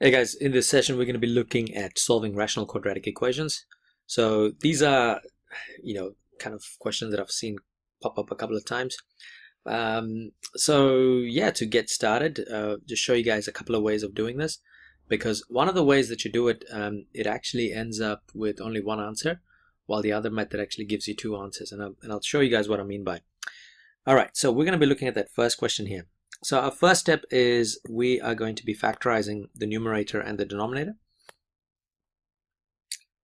Hey guys, in this session we're going to be looking at solving rational quadratic equations. So these are, you know, kind of questions that I've seen pop up a couple of times. Um, so yeah, to get started, uh, just show you guys a couple of ways of doing this. Because one of the ways that you do it, um, it actually ends up with only one answer, while the other method actually gives you two answers. And I'll, and I'll show you guys what I mean by. All right, so we're going to be looking at that first question here. So our first step is we are going to be factorizing the numerator and the denominator.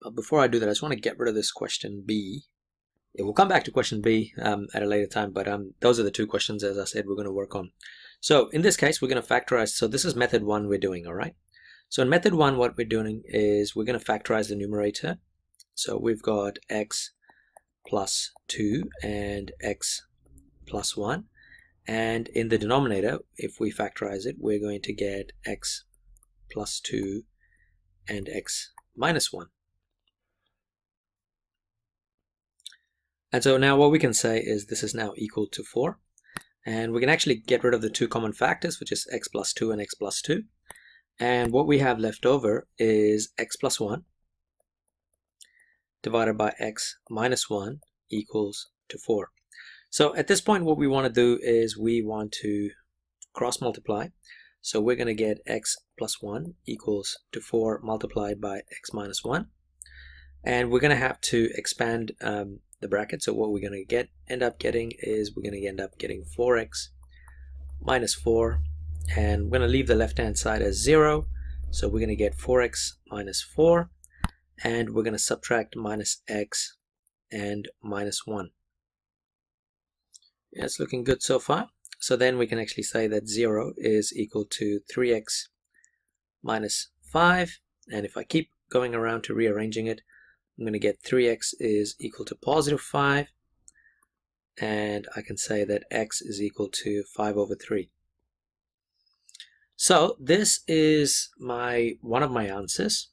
But before I do that, I just want to get rid of this question B. Yeah, we'll come back to question B um, at a later time, but um, those are the two questions, as I said, we're going to work on. So in this case, we're going to factorize. So this is method one we're doing, all right? So in method one, what we're doing is we're going to factorize the numerator. So we've got x plus 2 and x plus 1 and in the denominator if we factorize it we're going to get x plus 2 and x minus 1 and so now what we can say is this is now equal to 4 and we can actually get rid of the two common factors which is x plus 2 and x plus 2 and what we have left over is x plus 1 divided by x minus 1 equals to 4 so at this point, what we want to do is we want to cross multiply. So we're going to get x plus 1 equals to 4 multiplied by x minus 1. And we're going to have to expand um, the bracket. So what we're going to get end up getting is we're going to end up getting 4x minus 4. And we're going to leave the left-hand side as 0. So we're going to get 4x minus 4. And we're going to subtract minus x and minus 1. It's looking good so far. So then we can actually say that 0 is equal to 3x minus 5. And if I keep going around to rearranging it, I'm going to get 3x is equal to positive 5. And I can say that x is equal to 5 over 3. So this is my one of my answers.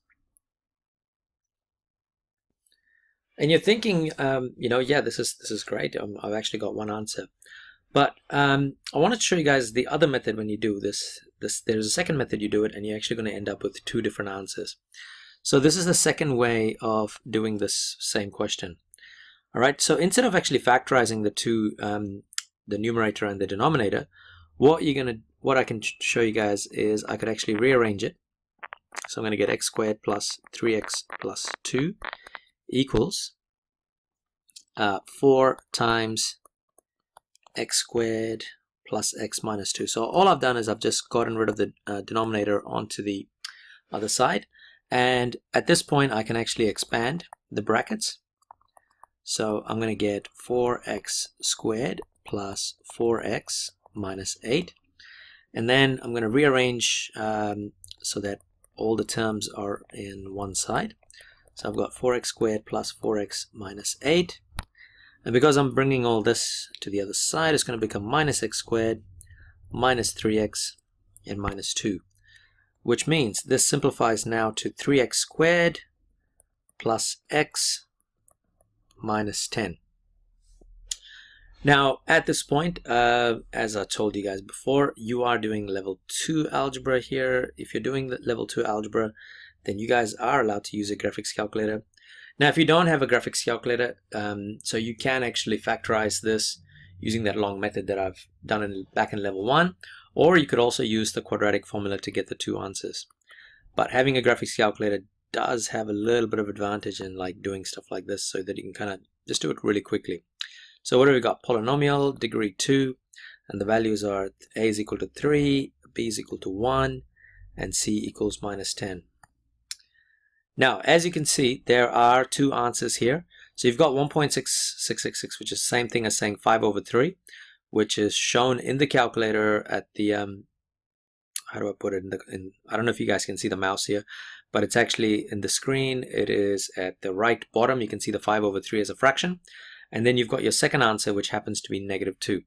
And you're thinking, um, you know, yeah, this is this is great. Um, I've actually got one answer, but um, I wanted to show you guys the other method when you do this. This there's a second method you do it, and you're actually going to end up with two different answers. So this is the second way of doing this same question. All right. So instead of actually factorizing the two, um, the numerator and the denominator, what you're gonna, what I can show you guys is I could actually rearrange it. So I'm going to get x squared plus 3x plus 2 equals uh, 4 times x squared plus x minus 2. So all I've done is I've just gotten rid of the uh, denominator onto the other side. And at this point, I can actually expand the brackets. So I'm going to get 4x squared plus 4x minus 8. And then I'm going to rearrange um, so that all the terms are in one side. So I've got 4x squared plus 4x minus 8. And because I'm bringing all this to the other side, it's going to become minus x squared minus 3x and minus 2. Which means this simplifies now to 3x squared plus x minus 10. Now, at this point, uh, as I told you guys before, you are doing level 2 algebra here. If you're doing level 2 algebra, then you guys are allowed to use a graphics calculator. Now, if you don't have a graphics calculator, um, so you can actually factorize this using that long method that I've done in, back in level one, or you could also use the quadratic formula to get the two answers. But having a graphics calculator does have a little bit of advantage in like doing stuff like this so that you can kind of just do it really quickly. So what do we got? Polynomial, degree 2, and the values are a is equal to 3, b is equal to 1, and c equals minus 10. Now, as you can see, there are two answers here. So you've got 1.6666, which is the same thing as saying 5 over 3, which is shown in the calculator at the, um, how do I put it in the, in, I don't know if you guys can see the mouse here, but it's actually in the screen. It is at the right bottom. You can see the 5 over 3 as a fraction. And then you've got your second answer, which happens to be negative 2.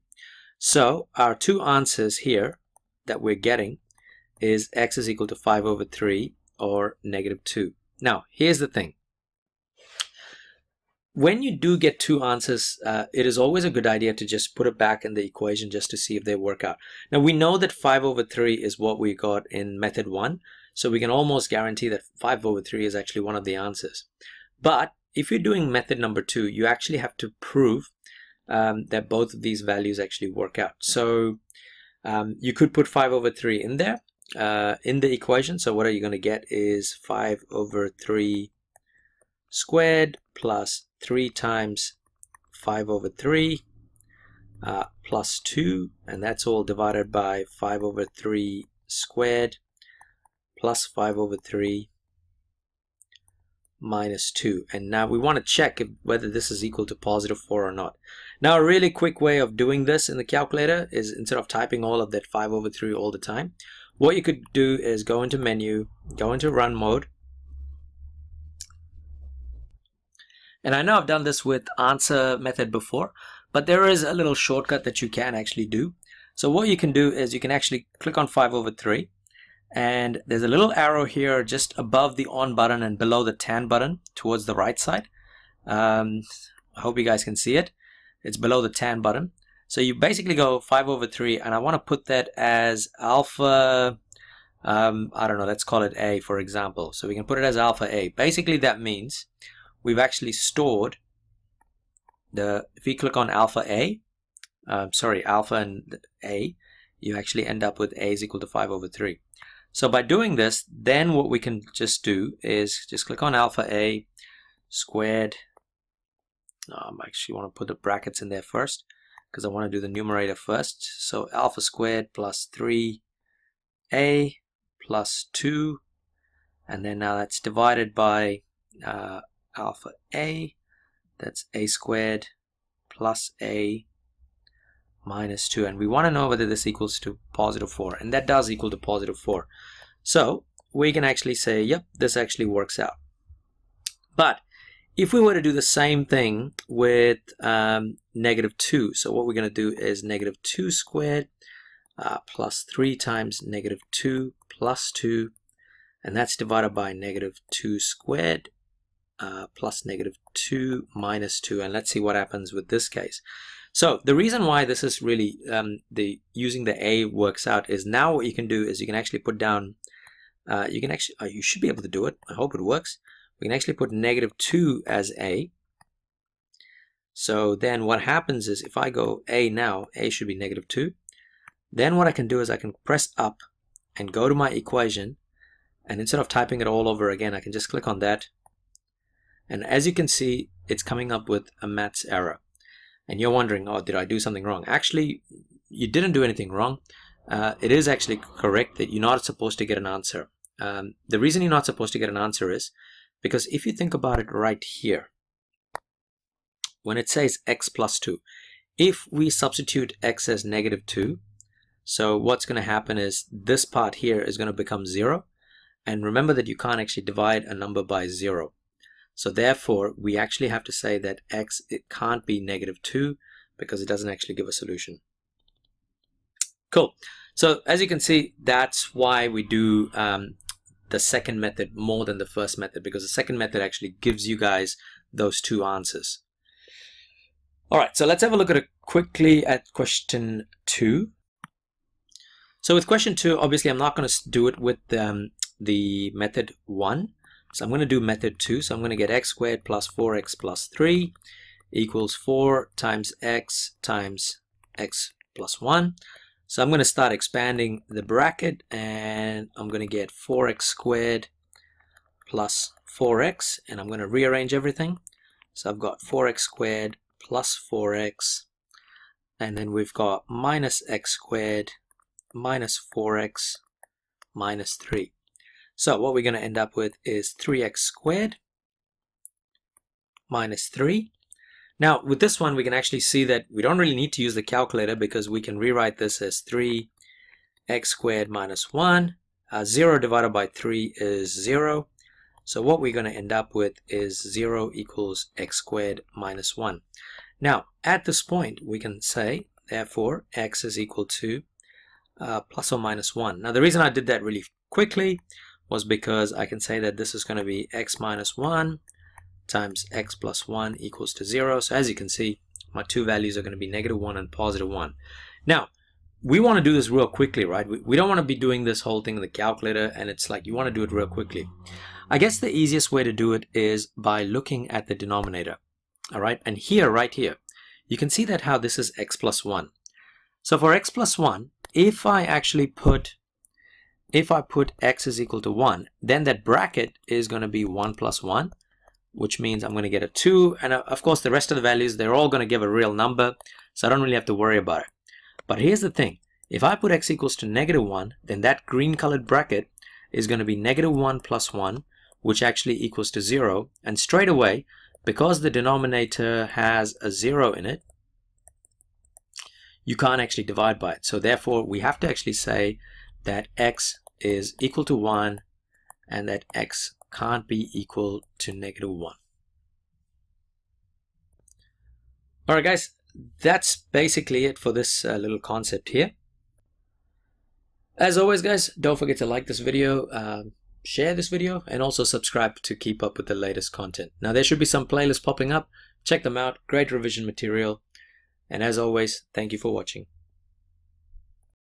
So our two answers here that we're getting is x is equal to 5 over 3 or negative 2. Now, here's the thing. when you do get two answers, uh, it is always a good idea to just put it back in the equation just to see if they work out. Now we know that 5 over 3 is what we got in method 1, so we can almost guarantee that 5 over 3 is actually one of the answers. But if you're doing method number 2, you actually have to prove um, that both of these values actually work out. So um, you could put 5 over 3 in there, uh, in the equation. So what are you going to get is 5 over 3 squared plus 3 times 5 over 3 uh, plus 2 and that's all divided by 5 over 3 squared plus 5 over 3 minus 2 and now we want to check if, whether this is equal to positive 4 or not now a really quick way of doing this in the calculator is instead of typing all of that 5 over 3 all the time what you could do is go into menu go into run mode And I know I've done this with answer method before, but there is a little shortcut that you can actually do. So what you can do is you can actually click on 5 over 3 and there's a little arrow here just above the on button and below the tan button towards the right side. Um, I hope you guys can see it. It's below the tan button. So you basically go 5 over 3 and I want to put that as alpha, um, I don't know, let's call it A for example. So we can put it as alpha A. Basically that means we've actually stored the, if we click on alpha A, um, sorry, alpha and A, you actually end up with A is equal to 5 over 3. So by doing this, then what we can just do is just click on alpha A squared. Um, I actually want to put the brackets in there first because I want to do the numerator first. So alpha squared plus 3A plus 2 and then now that's divided by uh, alpha a, that's a squared plus a minus 2 and we want to know whether this equals to positive 4 and that does equal to positive 4 so we can actually say yep this actually works out. But if we were to do the same thing with um, negative 2 so what we're going to do is negative 2 squared uh, plus 3 times negative 2 plus 2 and that's divided by negative 2 squared uh, plus negative 2 minus 2 and let's see what happens with this case. So the reason why this is really um, the using the a works out is now what you can do is you can actually put down uh, you can actually uh, you should be able to do it. I hope it works we can actually put negative 2 as a so then what happens is if I go a now a should be negative 2 then what I can do is I can press up and go to my equation and instead of typing it all over again I can just click on that and as you can see, it's coming up with a maths error. And you're wondering, oh, did I do something wrong? Actually, you didn't do anything wrong. Uh, it is actually correct that you're not supposed to get an answer. Um, the reason you're not supposed to get an answer is because if you think about it right here, when it says x plus 2, if we substitute x as negative 2, so what's going to happen is this part here is going to become 0. And remember that you can't actually divide a number by 0. So therefore, we actually have to say that x it can't be negative 2 because it doesn't actually give a solution. Cool. So as you can see, that's why we do um, the second method more than the first method because the second method actually gives you guys those two answers. All right, so let's have a look at it quickly at question two. So with question two, obviously I'm not going to do it with um, the method one. So I'm going to do method 2. So I'm going to get x squared plus 4x plus 3 equals 4 times x times x plus 1. So I'm going to start expanding the bracket and I'm going to get 4x squared plus 4x and I'm going to rearrange everything. So I've got 4x squared plus 4x and then we've got minus x squared minus 4x minus 3. So what we're going to end up with is 3x squared minus 3. Now with this one we can actually see that we don't really need to use the calculator because we can rewrite this as 3 x squared minus 1. Uh, 0 divided by 3 is 0. So what we're going to end up with is 0 equals x squared minus 1. Now at this point we can say therefore x is equal to uh, plus or minus 1. Now the reason I did that really quickly was because I can say that this is going to be x minus 1 times x plus 1 equals to 0. So as you can see, my two values are going to be negative 1 and positive 1. Now, we want to do this real quickly, right? We, we don't want to be doing this whole thing in the calculator, and it's like you want to do it real quickly. I guess the easiest way to do it is by looking at the denominator. All right, and here, right here, you can see that how this is x plus 1. So for x plus 1, if I actually put if I put x is equal to 1, then that bracket is going to be 1 plus 1, which means I'm going to get a 2. And uh, of course, the rest of the values, they're all going to give a real number, so I don't really have to worry about it. But here's the thing. If I put x equals to negative 1, then that green colored bracket is going to be negative 1 plus 1, which actually equals to 0. And straight away, because the denominator has a 0 in it, you can't actually divide by it. So therefore, we have to actually say that x is equal to 1 and that x can't be equal to negative 1. Alright guys, that's basically it for this uh, little concept here. As always guys, don't forget to like this video, uh, share this video, and also subscribe to keep up with the latest content. Now there should be some playlists popping up, check them out, great revision material, and as always, thank you for watching.